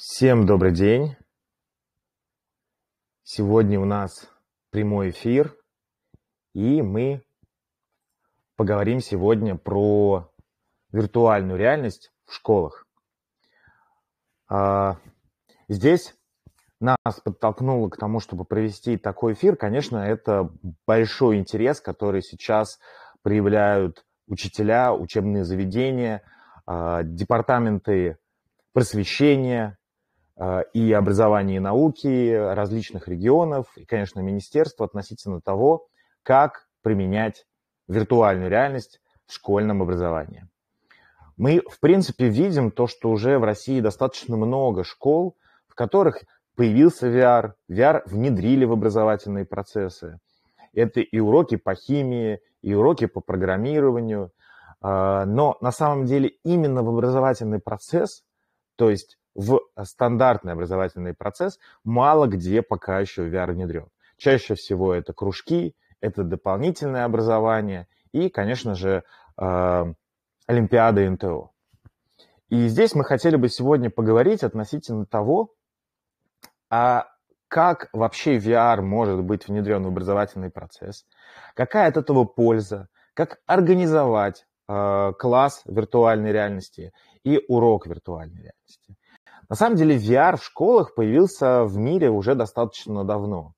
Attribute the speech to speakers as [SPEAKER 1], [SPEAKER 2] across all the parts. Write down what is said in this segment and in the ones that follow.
[SPEAKER 1] Всем добрый день. Сегодня у нас прямой эфир, и мы поговорим сегодня про виртуальную реальность в школах. А, здесь нас подтолкнуло к тому, чтобы провести такой эфир, конечно, это большой интерес, который сейчас проявляют учителя, учебные заведения, а, департаменты просвещения, и образования и науки различных регионов, и, конечно, министерства относительно того, как применять виртуальную реальность в школьном образовании. Мы, в принципе, видим то, что уже в России достаточно много школ, в которых появился VR, VR внедрили в образовательные процессы. Это и уроки по химии, и уроки по программированию. А, но на самом деле именно в образовательный процесс, то есть в стандартный образовательный процесс мало где пока еще VR внедрен. Чаще всего это кружки, это дополнительное образование и, конечно же, э, Олимпиада НТО. И здесь мы хотели бы сегодня поговорить относительно того, а как вообще VR может быть внедрен в образовательный процесс, какая от этого польза, как организовать э, класс виртуальной реальности и урок виртуальной реальности. На самом деле VR в школах появился в мире уже достаточно давно.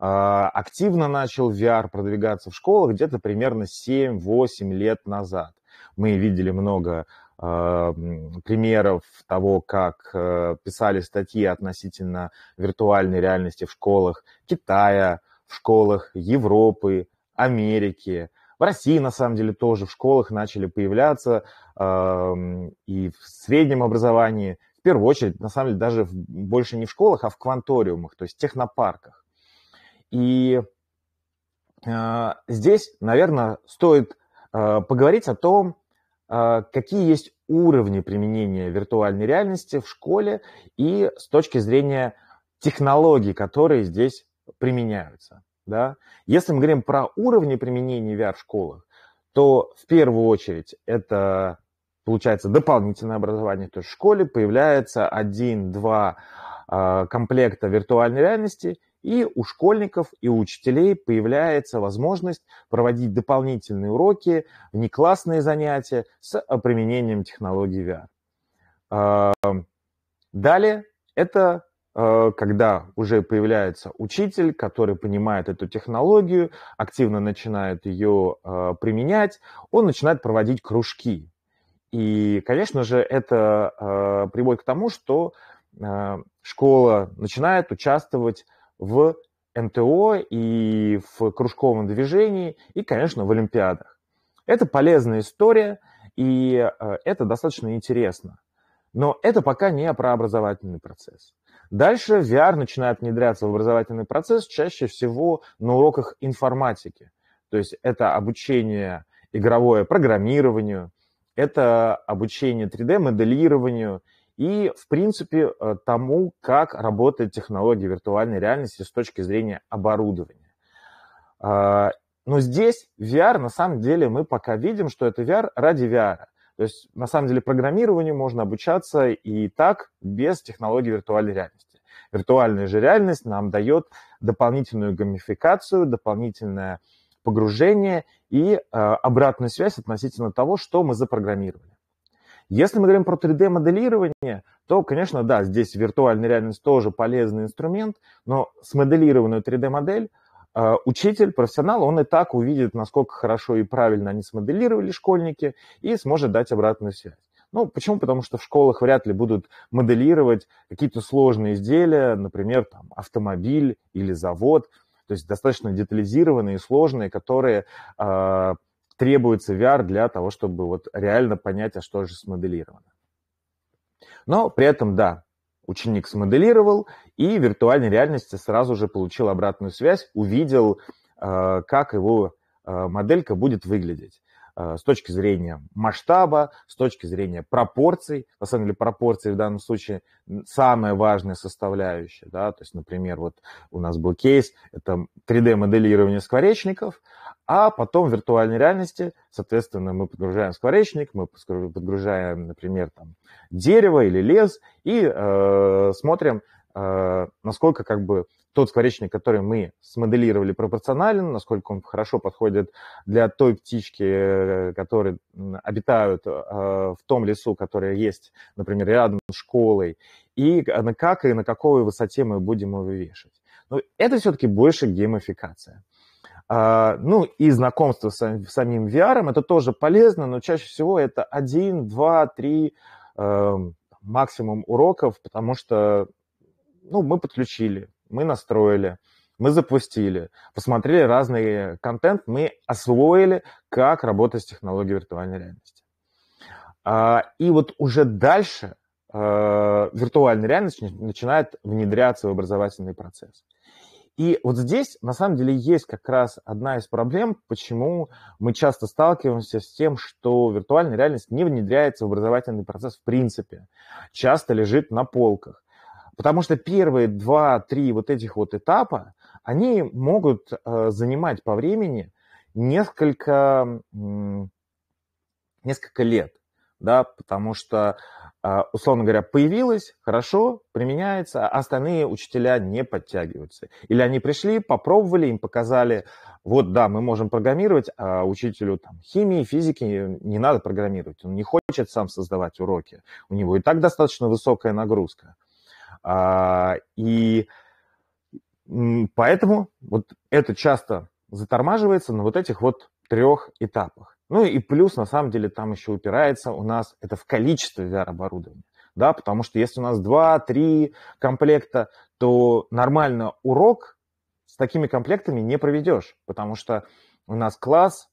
[SPEAKER 1] А, активно начал VR продвигаться в школах где-то примерно 7-8 лет назад. Мы видели много а, примеров того, как э, писали статьи относительно виртуальной реальности в школах Китая, в школах Европы, Америки. В России, на самом деле, тоже в школах начали появляться и в среднем образовании первую очередь, на самом деле, даже в, больше не в школах, а в кванториумах, то есть технопарках. И э, здесь, наверное, стоит э, поговорить о том, э, какие есть уровни применения виртуальной реальности в школе и с точки зрения технологий, которые здесь применяются. Да? Если мы говорим про уровни применения VR в школах, то в первую очередь это получается дополнительное образование. То есть в школе появляется один-два а, комплекта виртуальной реальности, и у школьников и у учителей появляется возможность проводить дополнительные уроки, внеклассные занятия с применением технологий VR. А, далее это а, когда уже появляется учитель, который понимает эту технологию, активно начинает ее применять, он начинает проводить кружки. И, конечно же, это э, приводит к тому, что э, школа начинает участвовать в МТО и в кружковом движении, и, конечно, в Олимпиадах. Это полезная история, и э, это достаточно интересно. Но это пока не про образовательный процесс. Дальше VR начинает внедряться в образовательный процесс чаще всего на уроках информатики. То есть это обучение игровое программированию, это обучение 3D-моделированию и, в принципе, э, тому, как работает технология виртуальной реальности с точки зрения оборудования. А, но здесь VR, на самом деле, мы пока видим, что это VR ради VR. То есть, на самом деле, программированию можно обучаться и так, без технологии виртуальной реальности. Виртуальная же реальность нам дает дополнительную гамификацию, дополнительное погружение и э, обратную связь относительно того, что мы запрограммировали. Если мы говорим про 3D-моделирование, то, конечно, да, здесь виртуальная реальность тоже полезный инструмент, но смоделированную 3D-модель э, учитель, профессионал, он и так увидит, насколько хорошо и правильно они смоделировали школьники, и сможет дать обратную связь. Ну, почему? Потому что в школах вряд ли будут моделировать какие-то сложные изделия, например, там, автомобиль или завод то есть достаточно детализированные, сложные, которые э, требуется VR для того, чтобы вот реально понять, а что же смоделировано. Но при этом, да, ученик смоделировал и в виртуальной реальности сразу же получил обратную связь, увидел, э, как его э, моделька будет выглядеть. Э, с точки зрения масштаба, с точки зрения пропорций. На самом деле пропорции в данном случае самая важная составляющая. Да? То есть, например, вот у нас был кейс, это 3D-моделирование скворечников, а потом в виртуальной реальности, соответственно, мы подгружаем скворечник, мы подгружаем, например, там, дерево или лес и э, смотрим, насколько как бы тот скворечник, который мы смоделировали, пропорционален, насколько он хорошо подходит для той птички, э, которые обитают э, в том лесу, который есть, например, рядом с школой, и как и на какой высоте мы будем его вешать. Но это все-таки больше геймификация. А, ну и знакомство с самим VR, это тоже полезно, но чаще всего это один, два, три эм, максимум уроков, потому что ну, мы подключили, мы настроили, мы запустили, посмотрели разный контент, мы освоили, как работать с технологией виртуальной реальности. А, и вот уже дальше э, виртуальная реальность начинает внедряться в образовательный процесс. И вот здесь, на самом деле, есть как раз одна из проблем, почему мы часто сталкиваемся с тем, что виртуальная реальность не внедряется в образовательный процесс в принципе. Часто лежит на полках. Потому что первые два-три вот этих вот этапа, они могут э, занимать по времени несколько, несколько лет, да, потому что а, условно говоря, появилось, хорошо, применяется, а остальные учителя не подтягиваются. Или они пришли, попробовали, им показали, вот да, мы можем программировать, а учителю там, химии, физики не надо программировать, он не хочет сам создавать уроки, у него и так достаточно высокая нагрузка. А, и поэтому вот это часто затормаживается на вот этих вот трех этапах. Ну и плюс, на самом деле, там еще упирается у нас это в количестве VR-оборудования. Да, потому что если у нас 2-3 комплекта, то нормально урок с такими комплектами не проведешь, потому что у нас класс,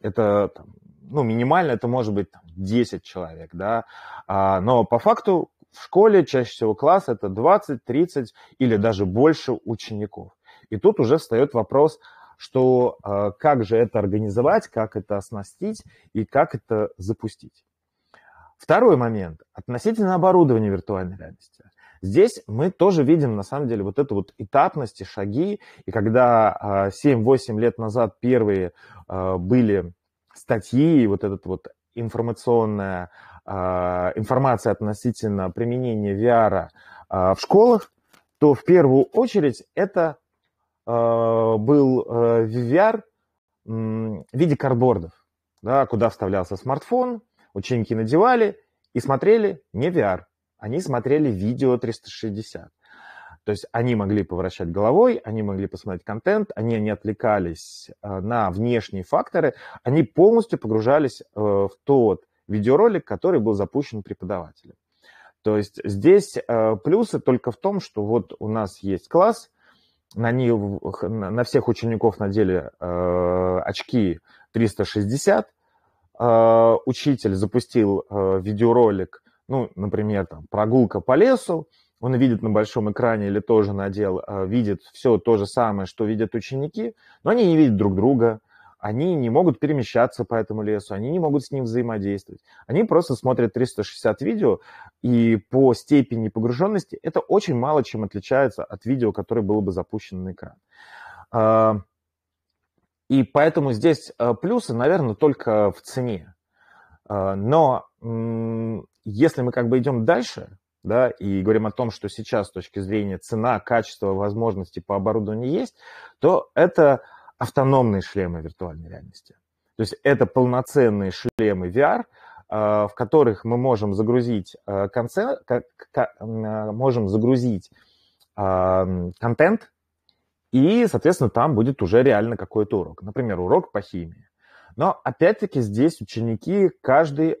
[SPEAKER 1] это там, ну, минимально это может быть там, 10 человек, да, а, но по факту в школе чаще всего класс это 20, 30 или даже больше учеников. И тут уже встает вопрос, что э, как же это организовать, как это оснастить и как это запустить. Второй момент относительно оборудования виртуальной реальности. Здесь мы тоже видим, на самом деле, вот эту вот этапность и шаги. И когда 7-8 а, лет назад первые а, были статьи, вот этот вот информационная информация относительно применения VR в школах, то в первую очередь это Э, был э, VR в виде картбордов, да, куда вставлялся смартфон, ученики надевали и смотрели не VR, они смотрели видео 360. То есть они могли поворачивать головой, они могли посмотреть контент, они не отвлекались э, на внешние факторы, они полностью погружались в тот видеоролик, который был запущен преподавателем. То есть здесь плюсы только в том, что вот у нас есть класс, на, них, на всех учеников надели э, очки 360. Э, учитель запустил э, видеоролик, ну, например, там, прогулка по лесу, он видит на большом экране или тоже надел, э, видит все то же самое, что видят ученики, но они не видят друг друга, они не могут перемещаться по этому лесу, они не могут с ним взаимодействовать. Они просто смотрят 360 видео, и по степени погруженности это очень мало чем отличается от видео, которое было бы запущено на экран. А, и поэтому здесь а, плюсы, наверное, только в цене. А, но если мы как бы идем дальше, да, и говорим о том, что сейчас с точки зрения цена, качества, возможности по оборудованию есть, то это автономные шлемы виртуальной реальности. То есть это полноценные шлемы VR, а, в которых мы можем загрузить а, концерт, а, можем загрузить контент, и, соответственно, там будет уже реально какой-то урок. Например, урок по химии. Но, опять-таки, здесь ученики, каждый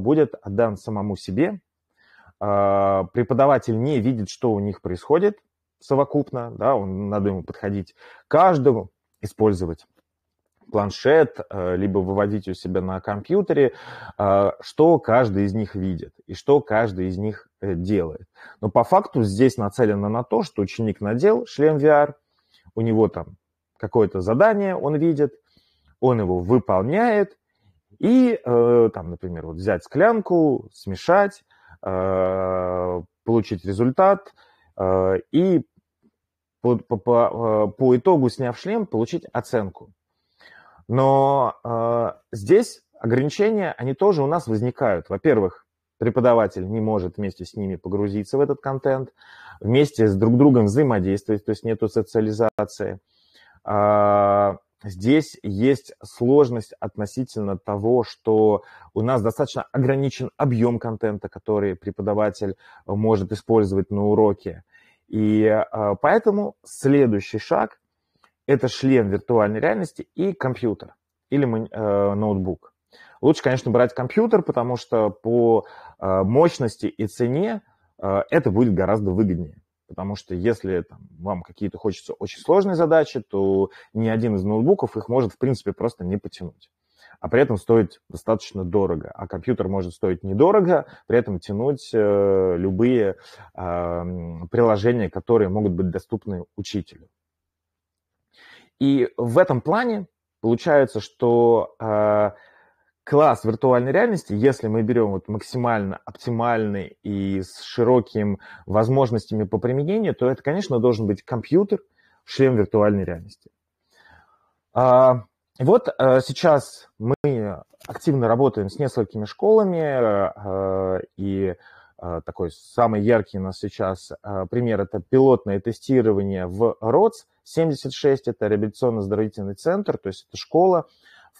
[SPEAKER 1] будет отдан самому себе. Преподаватель не видит, что у них происходит совокупно, да, он, надо ему подходить каждому, использовать планшет, э, либо выводить у себя на компьютере, э, что каждый из них видит и что каждый из них э, делает. Но по факту здесь нацелено на то, что ученик надел шлем VR, у него там какое-то задание он видит, он его выполняет, и там, например, вот взять склянку, смешать, получить результат и по, по, э, по итогу, сняв шлем, получить оценку. Но э, здесь ограничения, они тоже у нас возникают. Во-первых, преподаватель не может вместе с ними погрузиться в этот контент, вместе с друг другом взаимодействовать, то есть нету социализации. А, здесь есть сложность относительно того, что у нас достаточно ограничен объем контента, который преподаватель может использовать на уроке. И а, поэтому следующий шаг – это шлем виртуальной реальности и компьютер или э, ноутбук. Лучше, конечно, брать компьютер, потому что по э, мощности и цене э, это будет гораздо выгоднее. Потому что если там, вам какие-то хочется очень сложные задачи, то ни один из ноутбуков их может, в принципе, просто не потянуть. А при этом стоить достаточно дорого. А компьютер может стоить недорого, при этом тянуть э, любые э, приложения, которые могут быть доступны учителю. И в этом плане получается, что э, класс виртуальной реальности, если мы берем вот максимально оптимальный и с широкими возможностями по применению, то это, конечно, должен быть компьютер, шлем виртуальной реальности. А, вот а, сейчас мы активно работаем с несколькими школами, а, и такой самый яркий у нас сейчас пример – это пилотное тестирование в РОЦ. 76, это реабилитационно-оздоровительный центр, то есть это школа,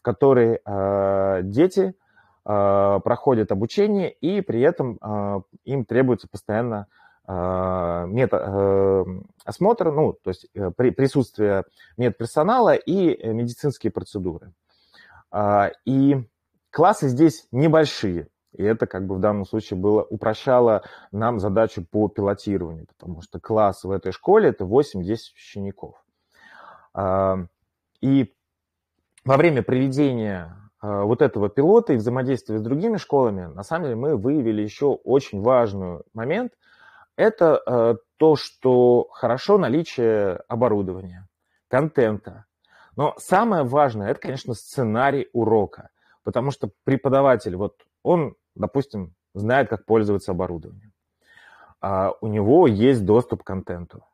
[SPEAKER 1] которой э, дети э, проходят обучение, и при этом э, им требуется постоянно мета, осмотр, ну, то есть при, присутствие медперсонала и медицинские процедуры. И классы здесь небольшие, и это как бы в данном случае было, упрощало нам задачу по пилотированию, потому что класс в этой школе это 8-10 учеников. И во время проведения э, вот этого пилота и взаимодействия с другими школами, на самом деле мы выявили еще очень важный момент. Это э, то, что хорошо наличие оборудования, контента. Но самое важное, это, конечно, сценарий урока. Потому что преподаватель, вот он, допустим, знает, как пользоваться оборудованием. А у него есть доступ к контенту.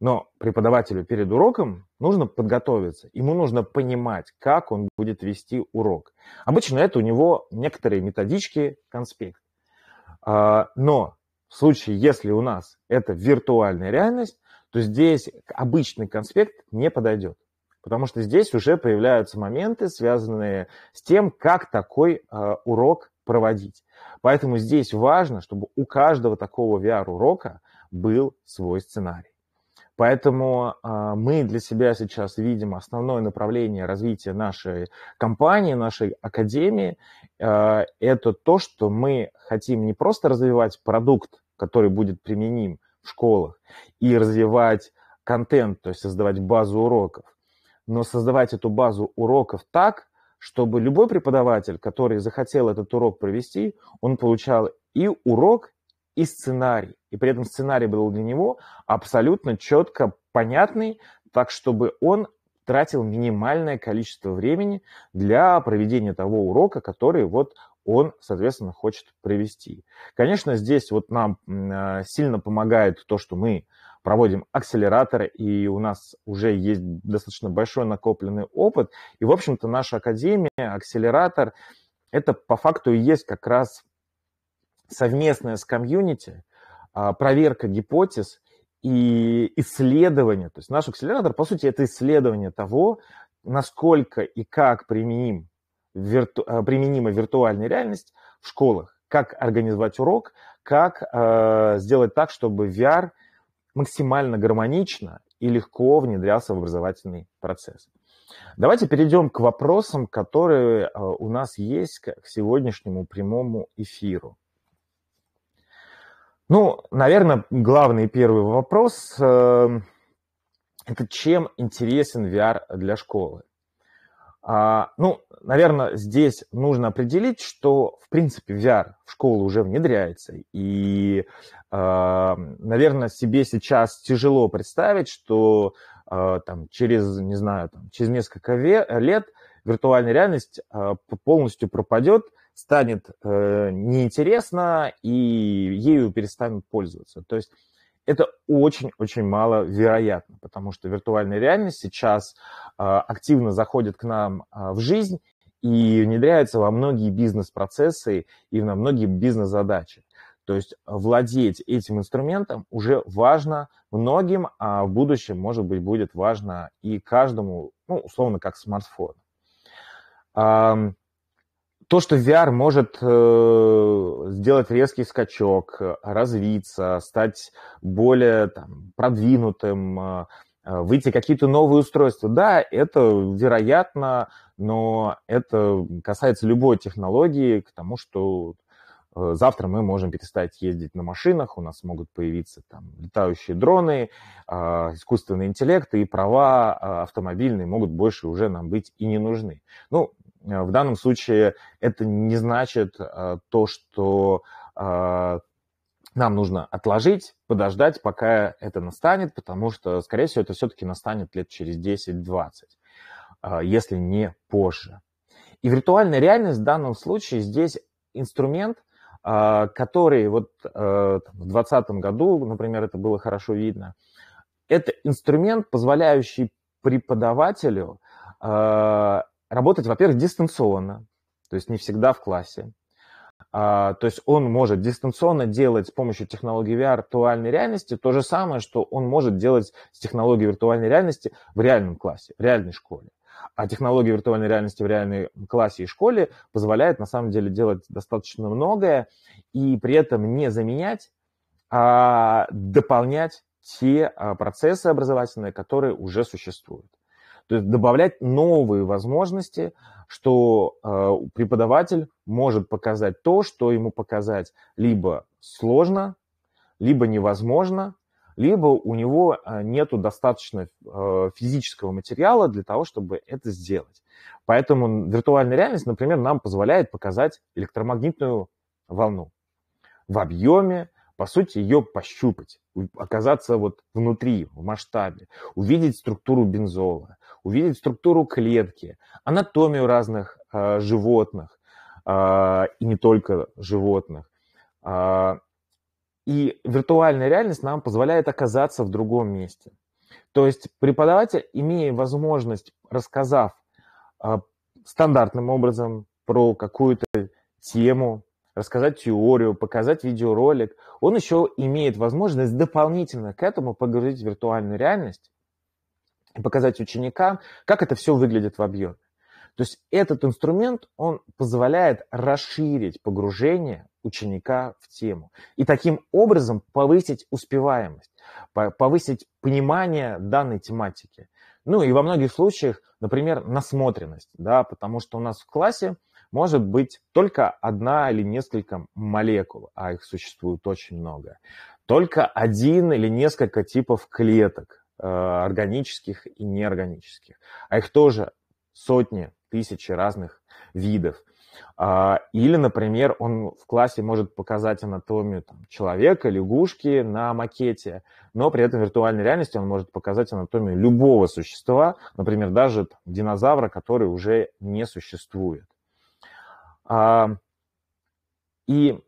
[SPEAKER 1] Но преподавателю перед уроком нужно подготовиться. Ему нужно понимать, как он будет вести урок. Обычно это у него некоторые методички, конспект. А, но в случае, если у нас это виртуальная реальность, то здесь обычный конспект не подойдет. Потому что здесь уже появляются моменты, связанные с тем, как такой э, урок проводить. Поэтому здесь важно, чтобы у каждого такого VR-урока был свой сценарий. Поэтому а, мы для себя сейчас видим основное направление развития нашей компании, нашей академии. А, это то, что мы хотим не просто развивать продукт, который будет применим в школах, и развивать контент, то есть создавать базу уроков, но создавать эту базу уроков так, чтобы любой преподаватель, который захотел этот урок провести, он получал и урок, и сценарий. И при этом сценарий был для него абсолютно четко понятный, так чтобы он тратил минимальное количество времени для проведения того урока, который вот он, соответственно, хочет провести. Конечно, здесь вот нам э, сильно помогает то, что мы проводим акселераторы, и у нас уже есть достаточно большой накопленный опыт. И, в общем-то, наша академия, акселератор, это по факту и есть как раз совместная с комьюнити, а, проверка гипотез и исследование. То есть наш акселератор, по сути, это исследование того, насколько и как применим, вирту, а, применима виртуальная реальность в школах, как организовать урок, как э, сделать так, чтобы VR максимально гармонично и легко внедрялся в образовательный процесс. Давайте перейдем к вопросам, которые у нас есть к сегодняшнему прямому эфиру. Ну, наверное, главный первый вопрос э, – это чем интересен VR для школы? А, ну, наверное, здесь нужно определить, что, в принципе, VR в школу уже внедряется. И, э, наверное, себе сейчас тяжело представить, что э, там, через, не знаю, там, через несколько лет виртуальная реальность э, полностью пропадет – станет э, неинтересно и ею перестанут пользоваться. То есть это очень-очень маловероятно, потому что виртуальная реальность сейчас активно заходит к нам в жизнь и внедряется во многие бизнес-процессы и на многие бизнес-задачи. То есть владеть этим инструментом уже важно многим, а в будущем, может быть, будет важно и каждому, ну, условно, как смартфон. То, что VR может э, сделать резкий скачок, развиться, стать более там, продвинутым, э, выйти какие-то новые устройства, да, это вероятно, но это касается любой технологии, к тому, что Э, завтра мы можем перестать ездить на машинах, у нас могут появиться там летающие дроны, а, искусственный интеллект и права автомобильные могут больше уже нам быть и не нужны. Ну, э, в данном случае это не значит э, то, что нам нужно отложить, подождать, пока это настанет, потому что, скорее всего, это все-таки настанет лет через 10-20, если не позже. И виртуальная реальность в данном случае здесь инструмент – который вот э, в 2020 году, например, это было хорошо видно, это инструмент, позволяющий преподавателю работать, во-первых, дистанционно, то есть не всегда в классе. А, то есть он может дистанционно делать с помощью технологии VR виртуальной реальности то же самое, что он может делать с технологией виртуальной реальности в реальном классе, в реальной школе. А технология виртуальной реальности в реальной классе и школе позволяет на самом деле делать достаточно многое и при этом не заменять, а дополнять те а, процессы образовательные, которые уже существуют. То есть добавлять новые возможности, что э, преподаватель может показать то, что ему показать либо сложно, либо невозможно, либо у него э, нет достаточно э, физического материала для того, чтобы это сделать. Поэтому виртуальная реальность, например, нам позволяет показать электромагнитную волну в объеме, по сути, ее пощупать, оказаться вот внутри, в масштабе, увидеть структуру бензола, увидеть структуру клетки, анатомию разных э, животных, э, и не только животных, э, и виртуальная реальность нам позволяет оказаться в другом месте. То есть преподаватель, имея возможность, рассказав э, стандартным образом про какую-то тему, рассказать теорию, показать видеоролик, он еще имеет возможность дополнительно к этому погрузить в виртуальную реальность показать ученикам, как это все выглядит в объеме. То есть этот инструмент, он позволяет расширить погружение ученика в тему. И таким образом повысить успеваемость, повысить понимание данной тематики. Ну и во многих случаях, например, насмотренность, да, потому что у нас в классе может быть только одна или несколько молекул, а их существует очень много. Только один или несколько типов клеток, органических и неорганических. А их тоже сотни, тысячи разных видов. А, или, например, он в классе может показать анатомию там, человека, лягушки на макете, но при этом в виртуальной реальности он может показать анатомию любого существа, например, даже динозавра, который уже не существует. А, и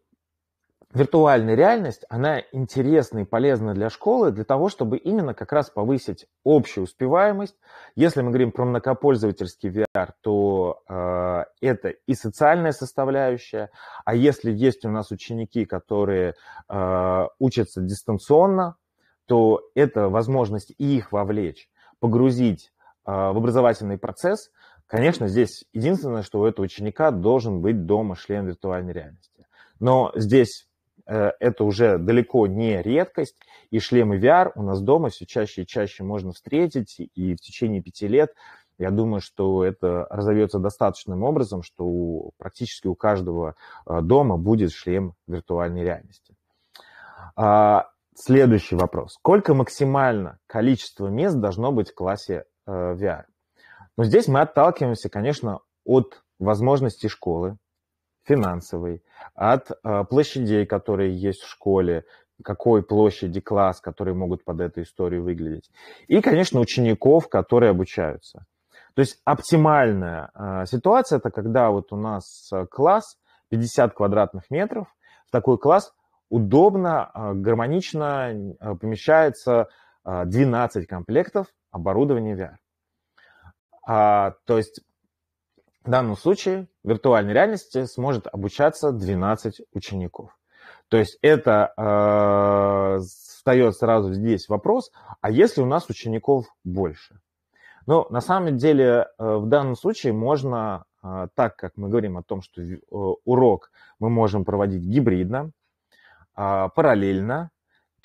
[SPEAKER 1] виртуальная реальность, она интересна и полезна для школы для того, чтобы именно как раз повысить общую успеваемость. Если мы говорим про многопользовательский VR, то э, это и социальная составляющая, а если есть у нас ученики, которые э, учатся дистанционно, то это возможность их вовлечь, погрузить э, в образовательный процесс. Конечно, здесь единственное, что у этого ученика должен быть дома шлем виртуальной реальности. Но здесь это уже далеко не редкость, и шлемы VR у нас дома все чаще и чаще можно встретить, и в течение пяти лет я думаю, что это разовьется достаточным образом, что у, практически у каждого э, дома будет шлем виртуальной реальности. А, следующий вопрос. Сколько максимально количество мест должно быть в классе э, VR? Но здесь мы отталкиваемся, конечно, от возможностей школы, финансовый, от э, площадей, которые есть в школе, какой площади класс, которые могут под эту историю выглядеть. И, конечно, учеников, которые обучаются. То есть оптимальная э, ситуация это когда вот у нас класс 50 квадратных метров, в такой класс удобно, гармонично помещается 12 комплектов оборудования VR. А, то есть в данном случае в виртуальной реальности сможет обучаться 12 учеников. То есть это э, встает сразу здесь вопрос, а если у нас учеников больше? Ну, на самом деле, э, в данном случае можно, э, так как мы говорим о том, что э, урок мы можем проводить гибридно, э, параллельно,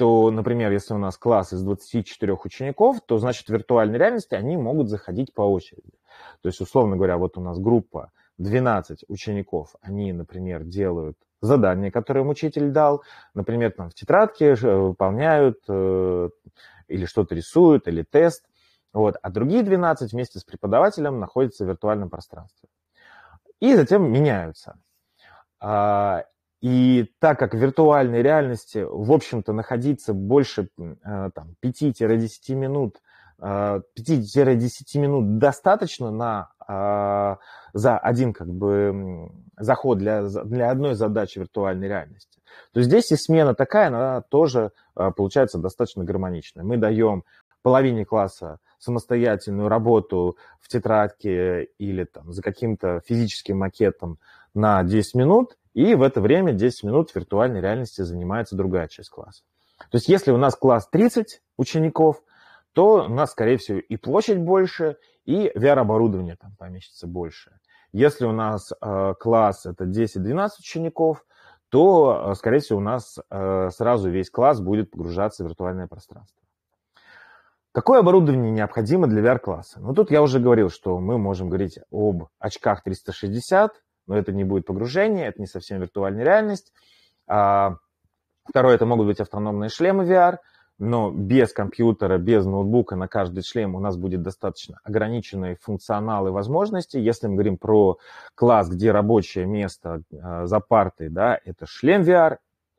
[SPEAKER 1] то, например, если у нас класс из 24 учеников, то, значит, в виртуальной реальности они могут заходить по очереди. То есть, условно говоря, вот у нас группа 12 учеников, они, например, делают задание, которое им учитель дал, например, там в тетрадке выполняют э, или что-то рисуют, или тест, вот, а другие 12 вместе с преподавателем находятся в виртуальном пространстве. И затем меняются. И так как в виртуальной реальности, в общем-то, находиться больше э, там, 5-10 минут 5-10 э, минут достаточно на, а, за один как бы, заход для, для одной задачи виртуальной реальности, то здесь и смена такая, она тоже а, получается достаточно гармоничная. Мы даем половине класса самостоятельную работу в тетрадке или там, за каким-то физическим макетом на 10 минут, и в это время 10 минут виртуальной реальности занимается другая часть класса. То есть если у нас класс 30 учеников, то у нас, скорее всего, и площадь больше, и VR-оборудование там поместится больше. Если у нас э, класс это 10-12 учеников, то, э, скорее всего, у нас э, сразу весь класс будет погружаться в виртуальное пространство. Какое оборудование необходимо для VR-класса? Ну, тут я уже говорил, что мы можем говорить об очках 360, но это не будет погружение, это не совсем виртуальная реальность. А, второе, это могут быть автономные шлемы VR – но без компьютера, без ноутбука на каждый шлем у нас будет достаточно ограниченный функционал и возможности. Если мы говорим про класс, где рабочее место э, за партой, да, это шлем VR,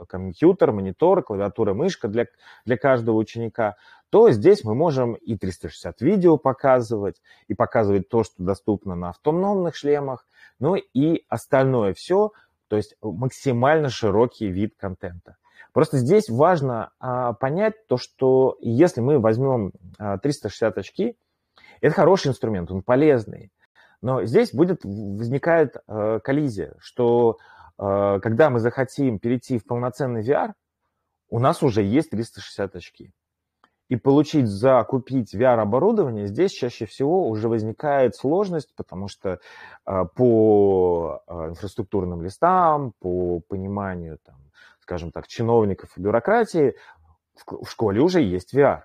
[SPEAKER 1] компьютер, монитор, клавиатура, мышка для, для каждого ученика, то здесь мы можем и 360 видео показывать, и показывать то, что доступно на автономных шлемах, ну и остальное все, то есть максимально широкий вид контента. Просто здесь важно а, понять то, что если мы возьмем а, 360 очки, это хороший инструмент, он полезный. Но здесь будет, возникает а, коллизия, что а, когда мы захотим перейти в полноценный VR, у нас уже есть 360 очки. И получить, закупить VR-оборудование, здесь чаще всего уже возникает сложность, потому что э, по э, инфраструктурным листам, по пониманию там, скажем так, чиновников и бюрократии, в школе уже есть VR.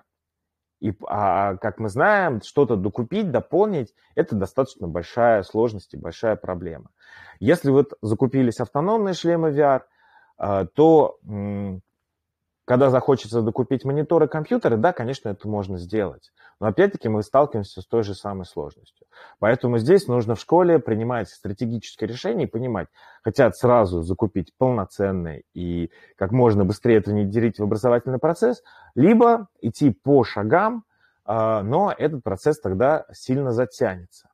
[SPEAKER 1] И, а, как мы знаем, что-то докупить, дополнить, это достаточно большая сложность и большая проблема. Если вот закупились автономные шлемы VR, а, то когда захочется докупить мониторы компьютеры, да, конечно, это можно сделать. Но опять-таки мы сталкиваемся с той же самой сложностью. Поэтому здесь нужно в школе принимать стратегическое решение и понимать, хотят сразу закупить полноценный и как можно быстрее это внедрить в образовательный процесс, либо идти по шагам, а, но этот процесс тогда сильно затянется.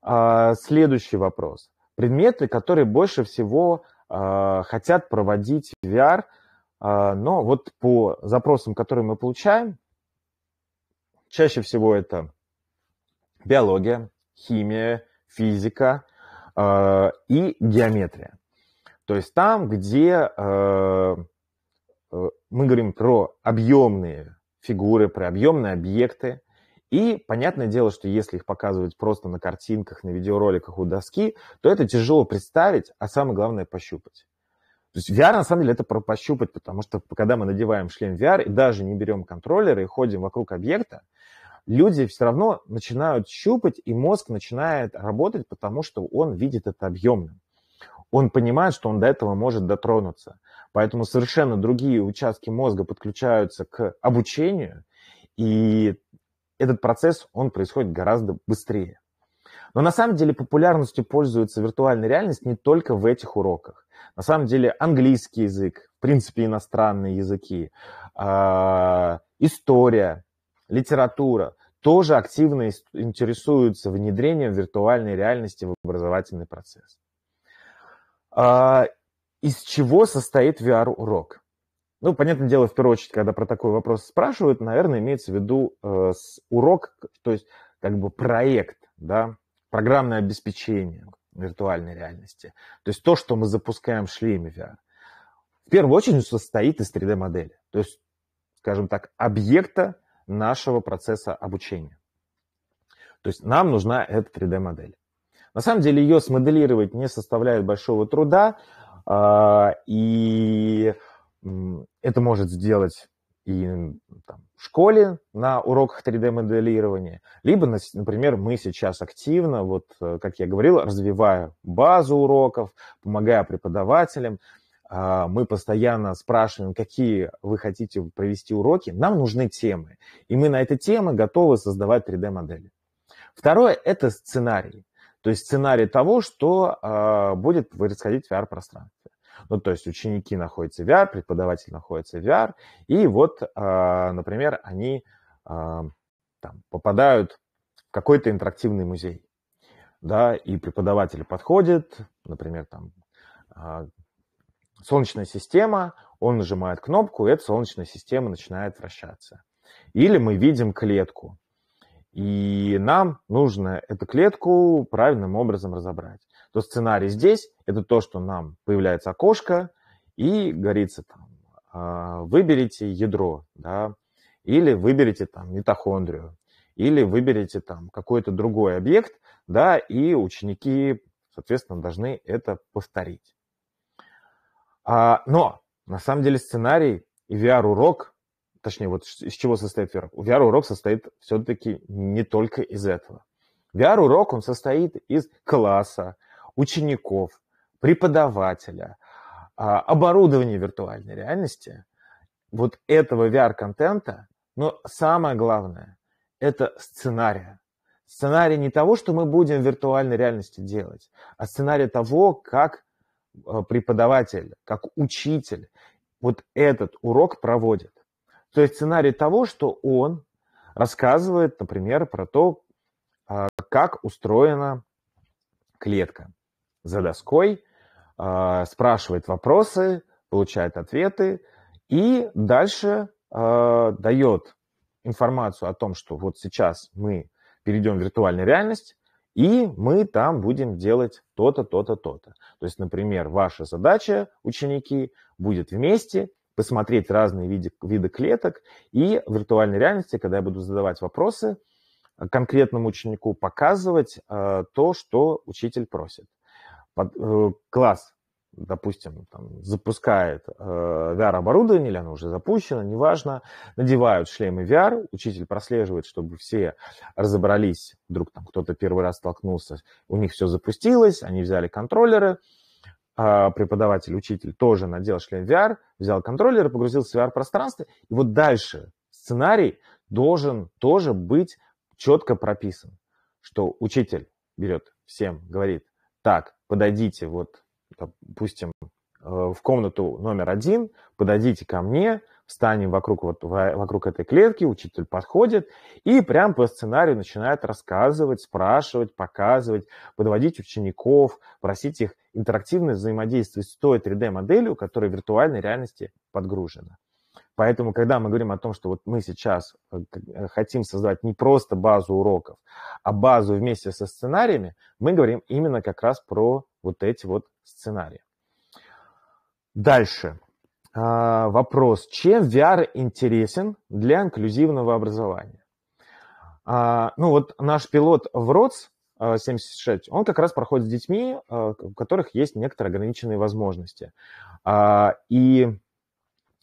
[SPEAKER 1] А, следующий вопрос. Предметы, которые больше всего а, хотят проводить VR – но вот по запросам, которые мы получаем, чаще всего это биология, химия, физика а, и геометрия. То есть там, где а, мы говорим про объемные фигуры, про объемные объекты, и понятное дело, что если их показывать просто на картинках, на видеороликах у доски, то это тяжело представить, а самое главное пощупать. То есть VR на самом деле это про пощупать, потому что когда мы надеваем шлем VR и даже не берем контроллеры и ходим вокруг объекта, люди все равно начинают щупать, и мозг начинает работать, потому что он видит это объемным. Он понимает, что он до этого может дотронуться. Поэтому совершенно другие участки мозга подключаются к обучению, и этот процесс, он происходит гораздо быстрее. Но на самом деле популярностью пользуется виртуальная реальность не только в этих уроках. На самом деле английский язык, в принципе иностранные языки, э, история, литература тоже активно интересуются внедрением виртуальной реальности в образовательный процесс. Э, из чего состоит VR-урок? Ну, понятное дело, в первую очередь, когда про такой вопрос спрашивают, наверное, имеется в виду э, урок, то есть как бы проект, да, программное обеспечение виртуальной реальности. То есть то, что мы запускаем в шлеме VR. В первую очередь состоит из 3D-модели. То есть, скажем так, объекта нашего процесса обучения. То есть нам нужна эта 3D-модель. На самом деле ее смоделировать не составляет большого труда, а, и это может сделать и там, в школе на уроках 3D-моделирования, либо, например, мы сейчас активно, вот, э, как я говорил, развивая базу уроков, помогая преподавателям, а, мы постоянно спрашиваем, какие вы хотите провести уроки, нам нужны темы, и мы на эти темы готовы создавать 3D-модели. Второе – это сценарий, то есть сценарий того, что а, будет происходить в VR-пространстве. Ну, то есть ученики находятся в VR, преподаватель находится в VR, и вот, а, например, они а, там, попадают в какой-то интерактивный музей, да, и преподаватель подходит, например, там, а, солнечная система, он нажимает кнопку, и эта солнечная система начинает вращаться. Или мы видим клетку, и нам нужно эту клетку правильным образом разобрать то сценарий здесь – это то, что нам появляется окошко и говорится там, «А, выберите ядро, да, или выберите там митохондрию, или выберите там какой-то другой объект, да, и ученики, соответственно, должны это повторить. А, но на самом деле сценарий и VR-урок, точнее, вот из чего состоит VR? VR-урок состоит все-таки не только из этого. VR-урок, он состоит из класса, учеников, преподавателя, а, оборудования виртуальной реальности, вот этого VR-контента, но самое главное, это сценария. Сценарий не того, что мы будем в виртуальной реальности делать, а сценарий того, как а, преподаватель, как учитель вот этот урок проводит. То есть сценарий того, что он рассказывает, например, про то, а, как устроена клетка, за доской, а, спрашивает вопросы, получает ответы и дальше а, дает информацию о том, что вот сейчас мы перейдем в виртуальную реальность, и мы там будем делать то-то, то-то, то-то. То есть, например, ваша задача, ученики, будет вместе посмотреть разные виды, виды клеток и в виртуальной реальности, когда я буду задавать вопросы конкретному ученику, показывать э, то, что учитель просит под, э, класс, допустим, там, запускает э, VR-оборудование, или оно уже запущено, неважно, надевают шлемы VR, учитель прослеживает, чтобы все разобрались, вдруг там кто-то первый раз столкнулся, у них все запустилось, они взяли контроллеры, э, преподаватель, учитель тоже надел шлем VR, взял контроллер, погрузился в VR-пространство, и вот дальше сценарий должен тоже быть четко прописан, что учитель берет всем, говорит, так, подойдите вот, допустим, э, в комнату номер один, подойдите ко мне, встанем вокруг, вот, вокруг этой клетки, учитель подходит и прям по сценарию начинает рассказывать, спрашивать, показывать, подводить учеников, просить их интерактивно взаимодействовать с той 3D-моделью, которая в виртуальной реальности подгружена. Поэтому, когда мы говорим о том, что вот мы сейчас э, э, хотим создать не просто базу уроков, а базу вместе со сценариями, мы говорим именно как раз про вот эти вот сценарии. Дальше. А, вопрос. Чем VR интересен для инклюзивного образования? А, ну вот наш пилот в РОЦ 76, он как раз проходит с детьми, э, у которых есть некоторые ограниченные возможности. И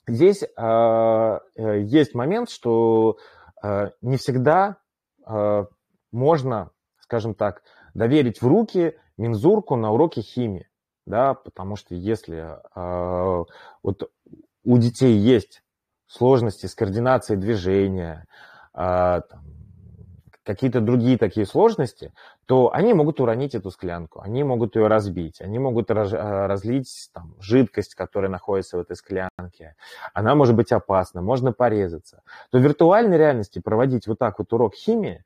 [SPEAKER 1] здесь э, э, есть момент, что э, не всегда э, можно, скажем так, доверить в руки мензурку на уроке химии, да, потому что если э, вот у детей есть сложности с координацией движения, э, какие-то другие такие сложности, то они могут уронить эту склянку, они могут ее разбить, они могут э, разлить там, жидкость, которая находится в этой склянке. Она может быть опасна, можно порезаться. То в виртуальной реальности проводить вот так вот урок химии,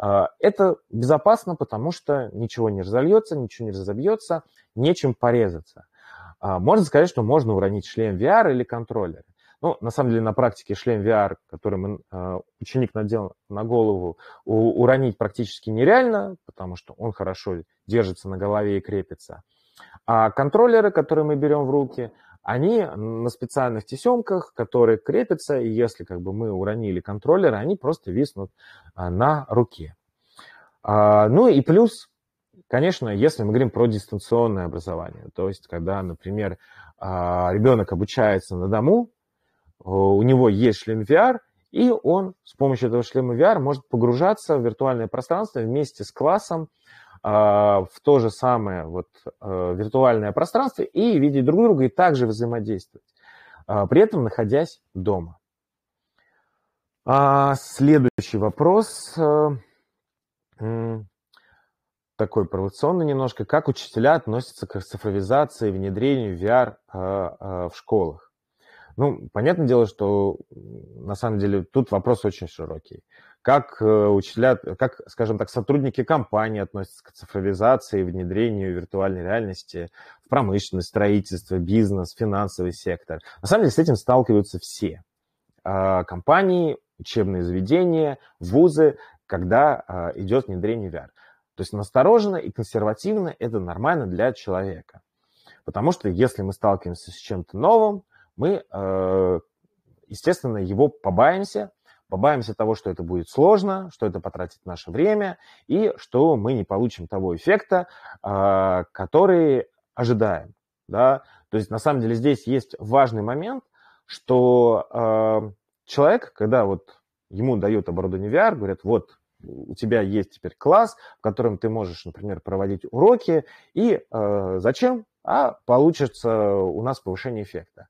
[SPEAKER 1] э, это безопасно, потому что ничего не разольется, ничего не разобьется, нечем порезаться. А, можно сказать, что можно уронить шлем VR или контроллер. Ну, на самом деле, на практике шлем VR, который мы, а, ученик надел на голову, уронить практически нереально, потому что он хорошо держится на голове и крепится. А контроллеры, которые мы берем в руки, они на специальных тесемках, которые крепятся, и если как бы мы уронили контроллеры, они просто виснут а, на руке. Ну и плюс Конечно, если мы говорим про дистанционное образование, то есть когда, например, а, ребенок обучается на дому, у него есть шлем VR, и он с помощью этого шлема VR может погружаться в виртуальное пространство вместе с классом а, в то же самое вот, а, виртуальное пространство и видеть друг друга и также взаимодействовать, при этом находясь дома. Следующий вопрос такой провокационный немножко, как учителя относятся к цифровизации, внедрению VR а, а, в школах. Ну, понятное дело, что на самом деле тут вопрос очень широкий. Как э, учителя, как, скажем так, сотрудники компании относятся к цифровизации, внедрению виртуальной реальности в промышленность, строительство, бизнес, финансовый сектор. На самом деле с этим сталкиваются все. А, компании, учебные заведения, вузы, когда идет внедрение VR. То есть настороженно и консервативно это нормально для человека. Потому что если мы сталкиваемся с чем-то новым, мы, э, естественно, его побаимся, побаимся того, что это будет сложно, что это потратит наше время и что мы не получим того эффекта, э, который ожидаем. Да? То есть на самом деле здесь есть важный момент, что э, человек, когда вот ему дают оборудование VR, говорят, вот у тебя есть теперь класс, в котором ты можешь, например, проводить уроки, и э, зачем? А получится у нас повышение эффекта.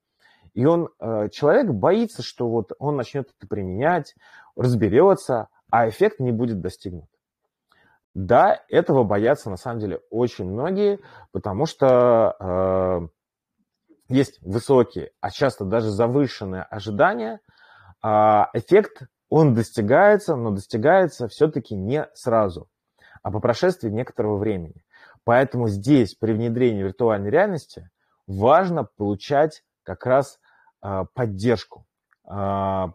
[SPEAKER 1] И он, э, человек боится, что вот он начнет это применять, разберется, а эффект не будет достигнут. Да, этого боятся на самом деле очень многие, потому что э, есть высокие, а часто даже завышенные ожидания, а эффект он достигается, но достигается все-таки не сразу, а по прошествии некоторого времени. Поэтому здесь при внедрении виртуальной реальности важно получать как раз э, поддержку. Э,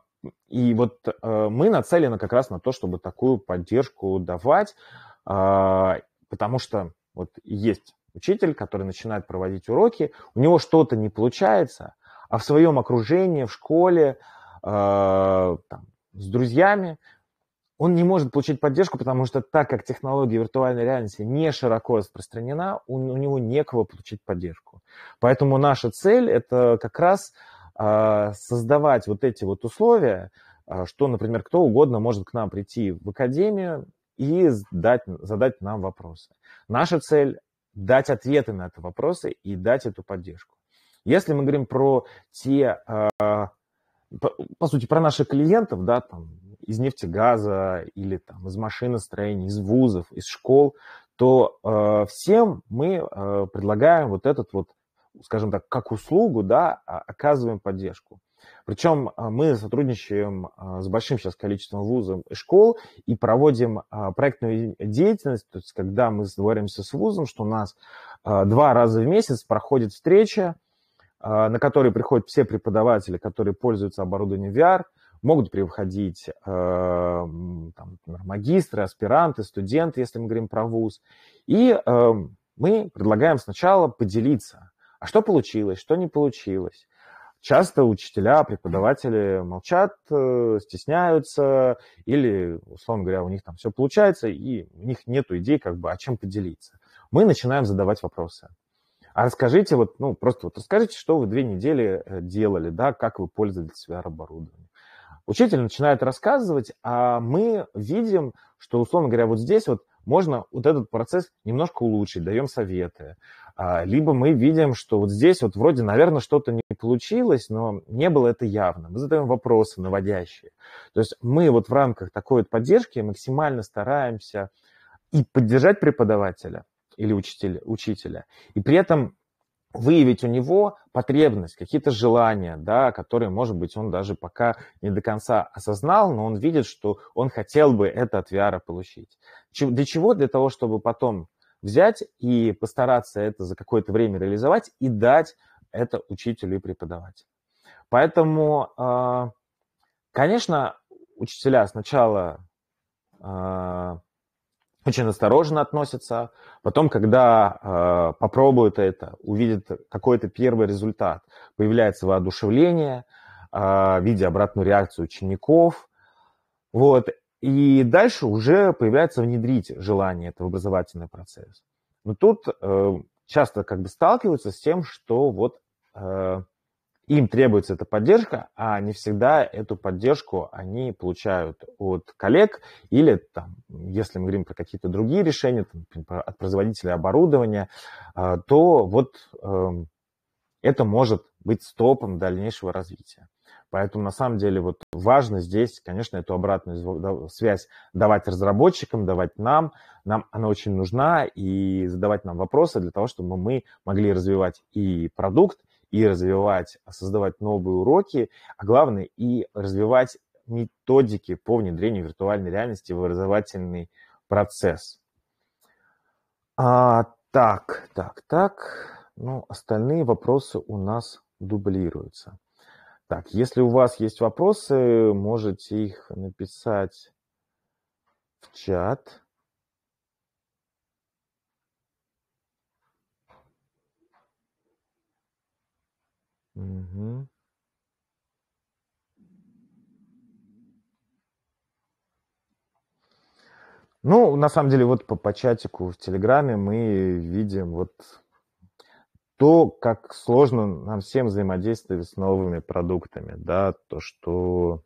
[SPEAKER 1] и вот э, мы нацелены как раз на то, чтобы такую поддержку давать, э, потому что вот есть учитель, который начинает проводить уроки, у него что-то не получается, а в своем окружении, в школе, там, с друзьями, он не может получить поддержку, потому что так как технология виртуальной реальности не широко распространена, у него некого получить поддержку. Поэтому наша цель это как раз э, создавать вот эти вот условия, э, что, например, кто угодно может к нам прийти в академию и задать, задать нам вопросы. Наша цель дать ответы на эти вопросы и дать эту поддержку. Если мы говорим про те по, по сути, про наших клиентов, да, там, из нефтегаза или там, из машиностроения, из вузов, из школ, то э, всем мы э, предлагаем вот этот вот, скажем так, как услугу, да, а, оказываем поддержку. Причем э, мы сотрудничаем э, с большим сейчас количеством вузов и школ и проводим проектную деятельность, то есть когда мы договоримся с вузом, что у нас два раза в месяц проходит встреча, а, на который приходят все преподаватели, которые пользуются оборудованием VR, могут приходить а, там, магистры, аспиранты, студенты, если мы говорим про вуз. И а, мы предлагаем сначала поделиться, а что получилось, что не получилось. Часто учителя, преподаватели молчат, э, стесняются, или, условно говоря, у них там все получается, и у них нет идей, как бы, о чем поделиться. Мы начинаем задавать вопросы. А расскажите, вот, ну, просто вот расскажите, что вы две недели э, делали, да, как вы пользовались VR-оборудованием. Учитель начинает рассказывать, а мы видим, что, условно говоря, вот здесь вот можно вот этот процесс немножко улучшить, даем советы. А, либо мы видим, что вот здесь вот вроде, наверное, что-то не получилось, но не было это явно. Мы задаем вопросы наводящие. То есть мы вот в рамках такой вот поддержки максимально стараемся и поддержать преподавателя, или учителя, учителя. И при этом выявить у него потребность, какие-то желания, да, которые, может быть, он даже пока не до конца осознал, но он видит, что он хотел бы это от VR получить. Для чего? Для того, чтобы потом взять и постараться это за какое-то время реализовать и дать это учитель и преподаватель. Поэтому, а, конечно, учителя сначала а, очень осторожно относятся, потом, когда э, попробуют это, увидят какой-то первый результат, появляется воодушевление, э, видя обратную реакцию учеников, вот, и дальше уже появляется внедрить желание это в образовательный процесс. Но тут э, часто как бы сталкиваются с тем, что вот э, им требуется эта поддержка, а не всегда эту поддержку они получают от коллег или, там, если мы говорим про какие-то другие решения, там, от производителя оборудования, а, то вот эм, это может быть стопом дальнейшего развития. Поэтому на самом деле вот важно здесь, конечно, эту обратную связь давать разработчикам, давать нам. Нам она очень нужна и задавать нам вопросы для того, чтобы мы могли развивать и продукт, и развивать, создавать новые уроки, а главное и развивать методики по внедрению виртуальной реальности в образовательный процесс. А, так, так, так. Ну, остальные вопросы у нас дублируются. Так, если у вас есть вопросы, можете их написать в чат. Мгм. Ну, на самом деле, вот по, по чатику в Телеграме мы видим вот то, как сложно нам всем взаимодействовать с новыми продуктами, да, то, что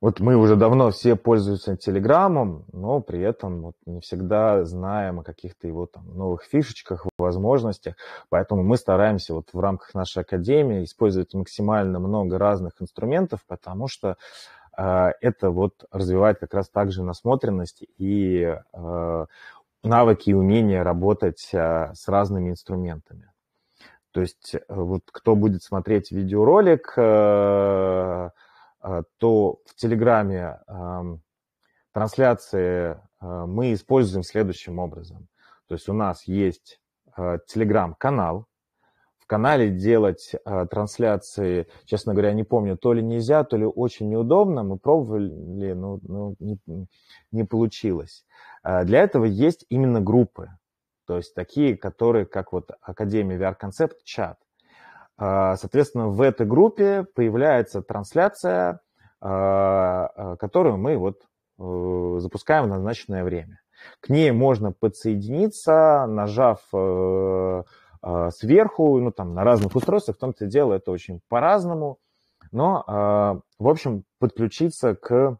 [SPEAKER 1] вот мы уже давно все пользуются Телеграмом, но при этом вот не всегда знаем о каких-то его там новых фишечках, возможностях. Поэтому мы стараемся вот в рамках нашей академии использовать максимально много разных инструментов, потому что э, это вот развивает как раз также насмотренность и э, навыки и умения работать э, с разными инструментами. То есть э, вот кто будет смотреть видеоролик, э, то в Телеграме трансляции а, мы используем следующим образом. То есть у нас есть Телеграм-канал, в канале делать трансляции, честно говоря, не помню, то ли нельзя, то ли очень неудобно. Мы пробовали, но, не получилось. Для этого есть именно группы, то есть такие, которые, как вот Академия VR Concept, чат. А, соответственно, в этой группе появляется трансляция, а, а, которую мы вот э, запускаем в назначенное время. К ней можно подсоединиться, нажав э, сверху, ну там на разных устройствах, в том-то и дело, это очень по-разному, но, в общем, подключиться к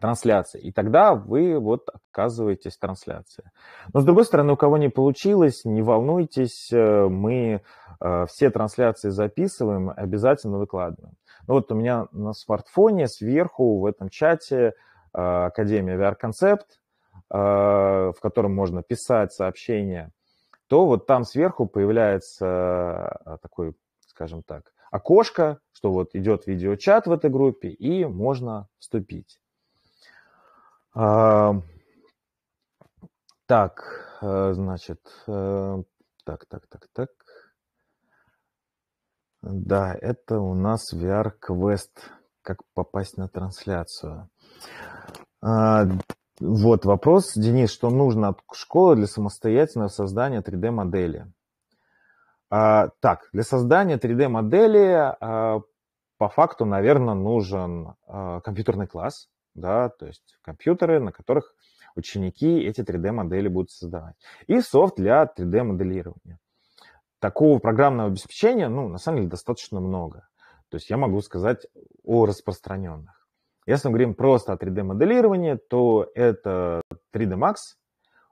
[SPEAKER 1] трансляции. И тогда вы вот отказываетесь трансляции. Но с другой стороны, у кого не получилось, не волнуйтесь, э, мы э, все трансляции записываем, обязательно выкладываем. Ну вот у меня на смартфоне сверху в этом чате э, Академия VR Concept, в котором можно писать сообщения, то вот там сверху появляется такой, скажем так, окошко, что вот идет видеочат в этой группе, и можно вступить. А, так, э, значит, э, так, так, так, так. Да, это у нас VR-квест, как попасть на трансляцию. А, вот вопрос, Денис, что нужно от школы для самостоятельного создания 3D-модели? А, так, для создания 3D-модели по факту, наверное, нужен компьютерный класс, да, то есть компьютеры, на которых ученики эти 3D-модели будут создавать. И софт для 3D-моделирования. Такого программного обеспечения, ну, на самом деле, достаточно много. То есть я могу сказать о распространенных. Если мы говорим просто о 3D-моделировании, то это 3D Max.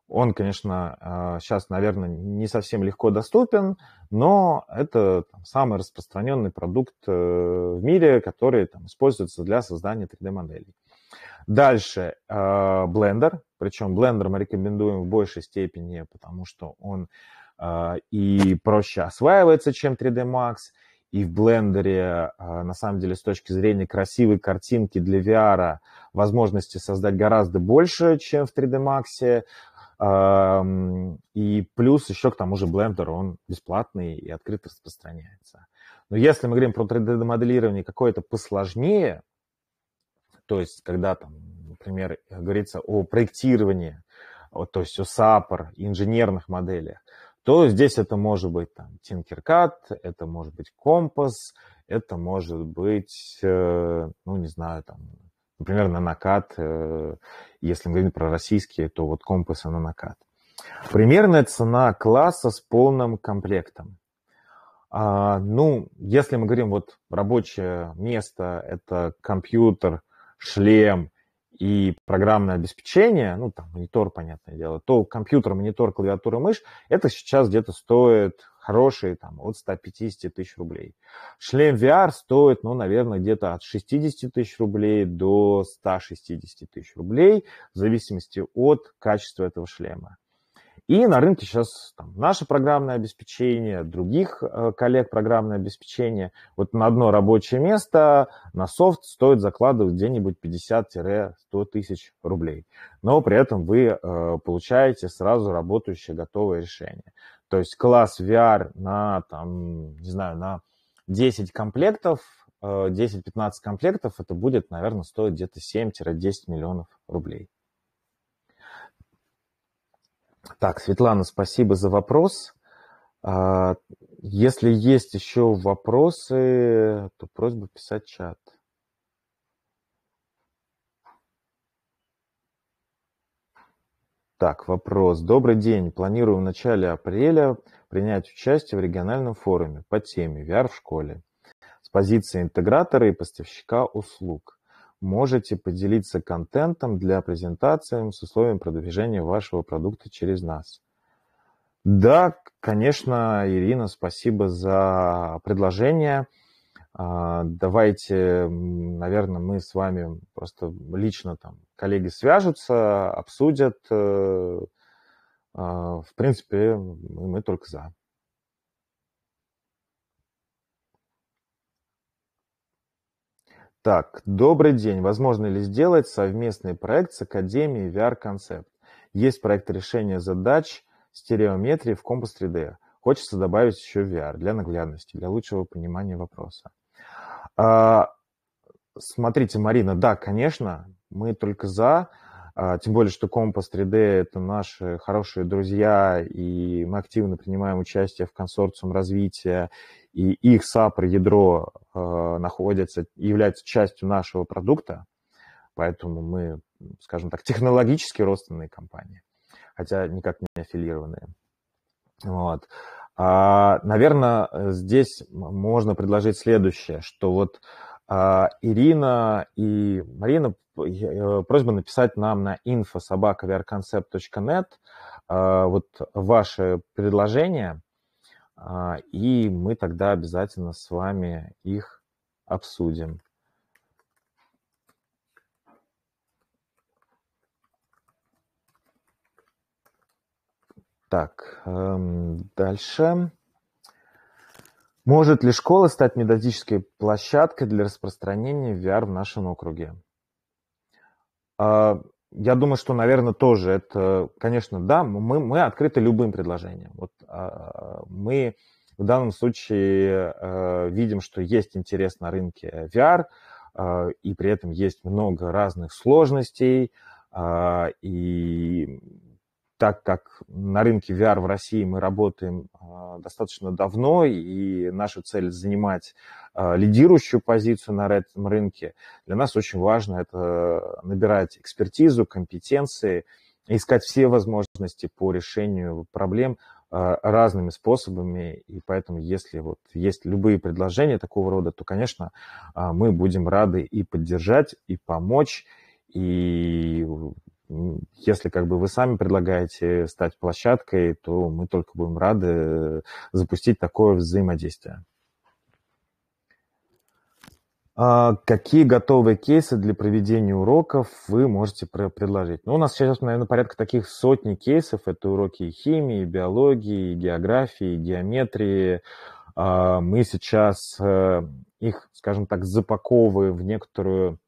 [SPEAKER 1] Он, конечно, сейчас, а, наверное, не совсем легко доступен, но это самый распространенный продукт э, в мире, который там, используется для создания 3D-моделей. Дальше Blender, причем Blender мы рекомендуем в большей степени, потому что он э, и проще осваивается, чем 3D Max, и в блендере, э, на самом деле, с точки зрения красивой картинки для VR, возможности создать гораздо больше, чем в 3D Max. И плюс еще к тому же Blender, он бесплатный и открыто распространяется. Но если мы говорим про 3D-моделирование какое-то посложнее, то есть когда там, например, говорится о проектировании, то есть о SAPR, инженерных моделях, то здесь это может быть там Tinkercad, это может быть Compass, это может быть, э, ну, не знаю, там, например, нанокат, э, если мы говорим про российские, то вот Compass и нанокат. Примерная цена класса с полным комплектом. А, ну, если мы говорим вот рабочее место, это компьютер, шлем и программное обеспечение, ну, там, монитор, понятное дело, то компьютер, монитор, клавиатура, мышь, это сейчас где-то стоит хорошие, там, от 150 тысяч рублей. Шлем VR стоит, ну, наверное, где-то от 60 тысяч рублей до 160 тысяч рублей, в зависимости от качества этого шлема. И на рынке сейчас там, наше программное обеспечение, других э, коллег программное обеспечение. Вот на одно рабочее место на софт стоит закладывать где-нибудь 50-100 тысяч рублей. Но при этом вы э, получаете сразу работающее готовое решение. То есть класс VR на, там, не знаю, на 10 комплектов, э, 10-15 комплектов, это будет, наверное, стоить где-то 7-10 миллионов рублей. Так, Светлана, спасибо за вопрос. А, если есть еще вопросы, то просьба писать чат. Так, вопрос. Добрый день. Планирую в начале апреля принять участие в региональном форуме по теме VR в школе с позиции интегратора и поставщика услуг можете поделиться контентом для презентации с условием продвижения вашего продукта через нас. Да, конечно, Ирина, спасибо за предложение. А, давайте, наверное, мы с вами просто лично там коллеги свяжутся, обсудят. Э, а, в принципе, мы только за. Так, добрый день. Возможно ли сделать совместный проект с Академией VR Concept? Есть проект решения задач стереометрии в Compass 3D. Хочется добавить еще VR для наглядности, для лучшего понимания вопроса. А, смотрите, Марина, да, конечно, мы только за. А, тем более, что Compass 3D – это наши хорошие друзья, и мы активно принимаем участие в консорциум развития, и их SAPR ядро э, находится, является частью нашего продукта, поэтому мы, скажем так, технологически родственные компании, хотя никак не аффилированные. Вот. А, наверное, здесь можно предложить следующее, что вот а, Ирина и Марина, э, просьба написать нам на info.sobakavrconcept.net а, вот ваше предложение, а, и мы тогда обязательно с вами их обсудим. Так, эм, дальше. Может ли школа стать методической площадкой для распространения VR в нашем округе? Я думаю, что, наверное, тоже это, конечно, да, мы, мы открыты любым предложениям. Вот а, мы в данном случае а, видим, что есть интерес на рынке VR, а, и при этом есть много разных сложностей, а, и так как на рынке VR в России мы работаем а, достаточно давно, и наша цель занимать а, лидирующую позицию на этом рынке, для нас очень важно это набирать экспертизу, компетенции, искать все возможности по решению проблем а, разными способами, и поэтому, если вот есть любые предложения такого рода, то, конечно, мы будем рады и поддержать, и помочь, и если как бы вы сами предлагаете стать площадкой, то мы только будем рады запустить такое взаимодействие. А какие готовые кейсы для проведения уроков вы можете предложить? Ну, у нас сейчас, наверное, порядка таких сотни кейсов. Это уроки и химии, и биологии, и географии, и геометрии. А мы сейчас э, их, скажем так, запаковываем в некоторую...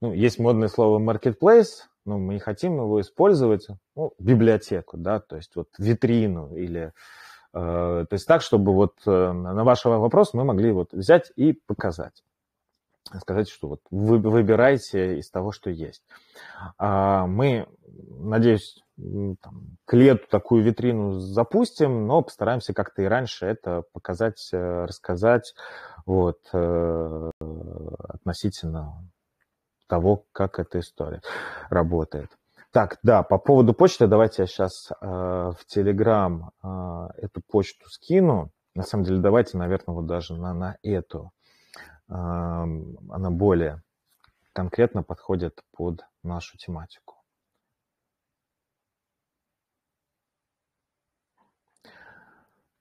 [SPEAKER 1] Ну, есть модное слово marketplace, но мы хотим его использовать, ну, библиотеку, да, то есть вот витрину или то есть так, чтобы вот на ваш вопрос мы могли вот взять и показать сказать, что вот вы выбирайте из того, что есть. А мы, надеюсь, там, к лету такую витрину запустим, но постараемся как-то и раньше это показать, э, рассказать вот, э, относительно того, как эта история работает. Так, да, по поводу почты, давайте я сейчас э, в Телеграм э, эту почту скину. На самом деле, давайте, наверное, вот даже на, на эту она более конкретно подходит под нашу тематику.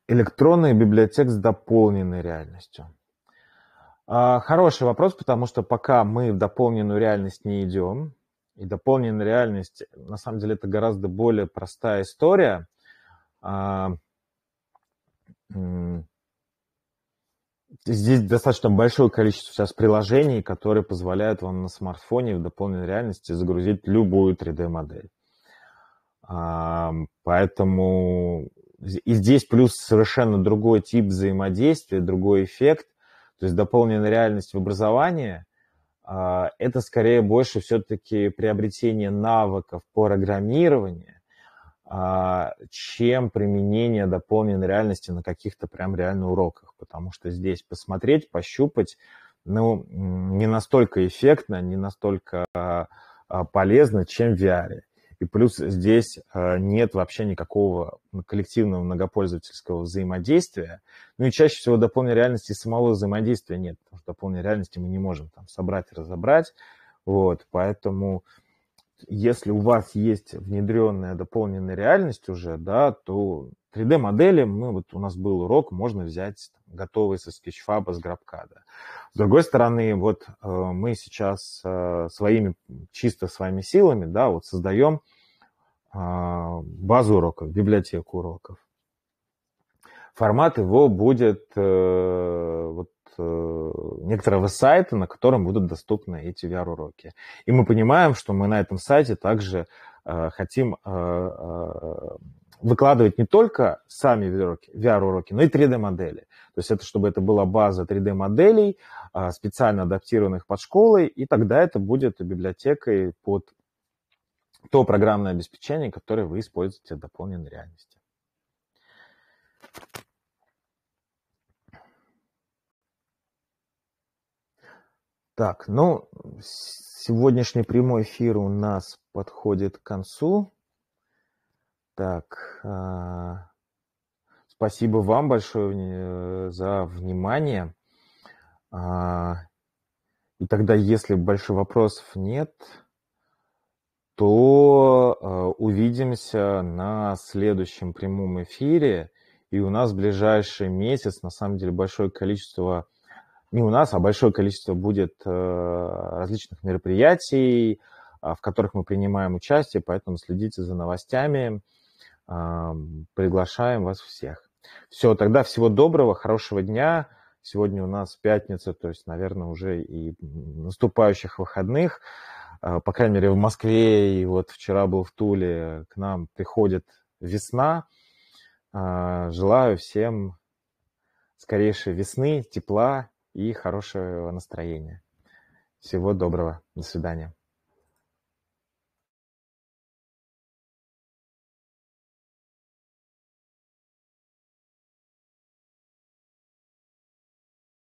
[SPEAKER 1] Электронная библиотека с дополненной реальностью. А, хороший вопрос, потому что пока мы в дополненную реальность не идем, и дополненная реальность, на самом деле, это гораздо более простая история. А, Здесь достаточно большое количество сейчас приложений, которые позволяют вам на смартфоне в дополненной реальности загрузить любую 3D-модель. Поэтому и здесь плюс совершенно другой тип взаимодействия, другой эффект. То есть дополненная реальность в образовании а, – это скорее больше все-таки приобретение навыков по программированию, а, чем применение дополненной реальности на каких-то прям реально уроках, потому что здесь посмотреть, пощупать, ну, не настолько эффектно, не настолько а, полезно, чем в VR. И плюс здесь а, нет вообще никакого коллективного многопользовательского взаимодействия. Ну и чаще всего дополненной реальности самого взаимодействия нет, потому что дополненной реальности мы не можем там собрать и разобрать. Вот, поэтому если у вас есть внедренная дополненная реальность уже, да, то 3D-модели, мы, вот у нас был урок, можно взять готовый со скетчфаба, с GrabCAD. С другой стороны, вот э, мы сейчас э, своими, чисто своими силами, да, вот создаем э, базу уроков, библиотеку уроков. Формат его будет вот некоторого сайта, на котором будут доступны эти VR-уроки. И мы понимаем, что мы на этом сайте также хотим выкладывать не только сами VR-уроки, но и 3D-модели. То есть это чтобы это была база 3D-моделей, специально адаптированных под школой, и тогда это будет библиотекой под то программное обеспечение, которое вы используете в дополненной реальности. Так, ну, сегодняшний прямой эфир у нас подходит к концу. Так, а, спасибо вам большое э, за внимание. А, и тогда, если больших вопросов нет, то а, увидимся на следующем прямом эфире. И у нас в ближайший месяц, на самом деле, большое количество не у нас, а большое количество будет э, различных мероприятий, а, в которых мы принимаем участие, поэтому следите за новостями. Приглашаем вас всех. Все, тогда всего доброго, хорошего дня. Сегодня у нас пятница, то есть, наверное, уже и наступающих выходных. А, по крайней мере, в Москве, и вот вчера был в Туле, к нам приходит весна. А, желаю всем скорейшей весны, тепла и хорошего настроения. Всего доброго. До свидания.